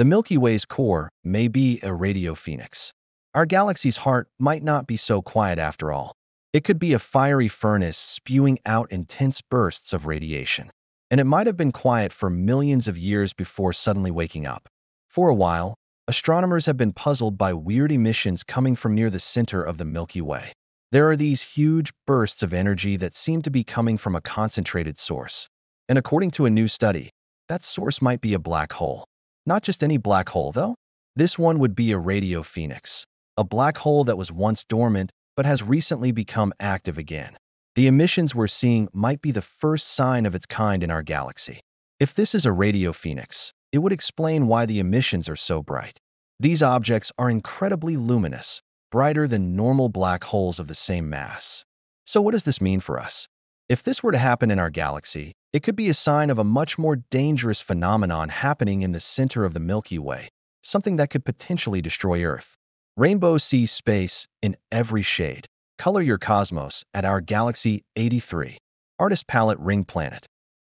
The Milky Way's core may be a radio phoenix. Our galaxy's heart might not be so quiet after all. It could be a fiery furnace spewing out intense bursts of radiation. And it might have been quiet for millions of years before suddenly waking up. For a while, astronomers have been puzzled by weird emissions coming from near the center of the Milky Way. There are these huge bursts of energy that seem to be coming from a concentrated source. And according to a new study, that source might be a black hole. Not just any black hole, though. This one would be a radio phoenix, a black hole that was once dormant but has recently become active again. The emissions we're seeing might be the first sign of its kind in our galaxy. If this is a radio phoenix, it would explain why the emissions are so bright. These objects are incredibly luminous, brighter than normal black holes of the same mass. So what does this mean for us? If this were to happen in our galaxy, it could be a sign of a much more dangerous phenomenon happening in the center of the Milky Way, something that could potentially destroy Earth. Rainbow sees space in every shade. Color your cosmos at our Galaxy 83. Artist Palette Ring Planet.